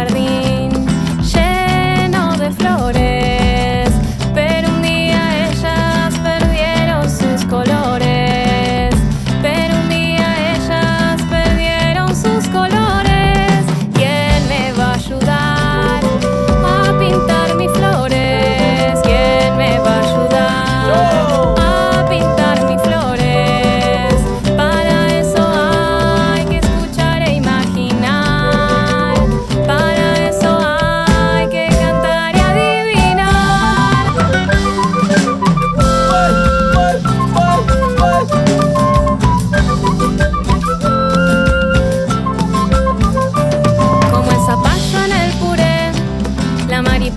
jardín.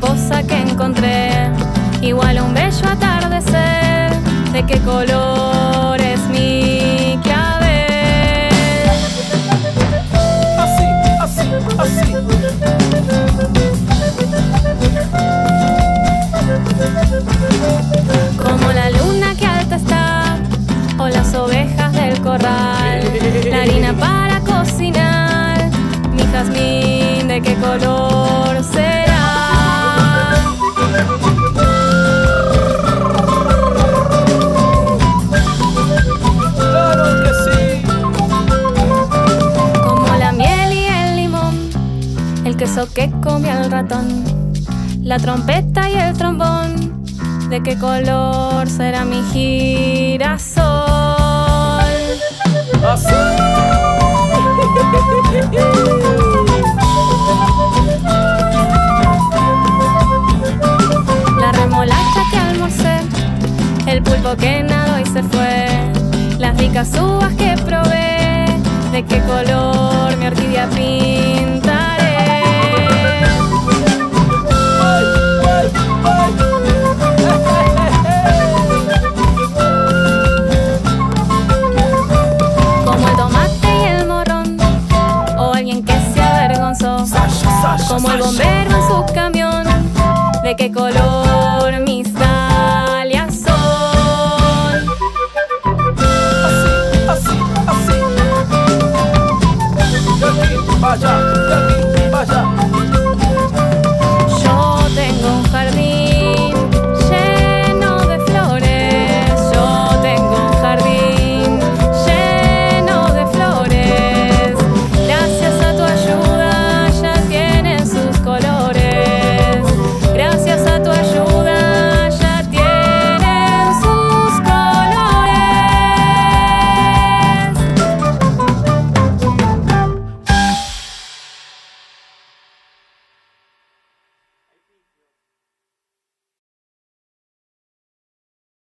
Rosa que encontré, igual a un bello atardecer. ¿De qué color es mi clave? Así, así, así. Como la luna que alta está, o las ovejas del corral, la harina para cocinar, mi jazmín, ¿de qué color queso que comía el ratón, la trompeta y el trombón, ¿de qué color será mi girasol? La remolacha que almorcé, el pulpo que nadó y se fue, las ricas uvas que probé, de qué color mi orquídea pintaré. Como el bombero en su camión, de qué color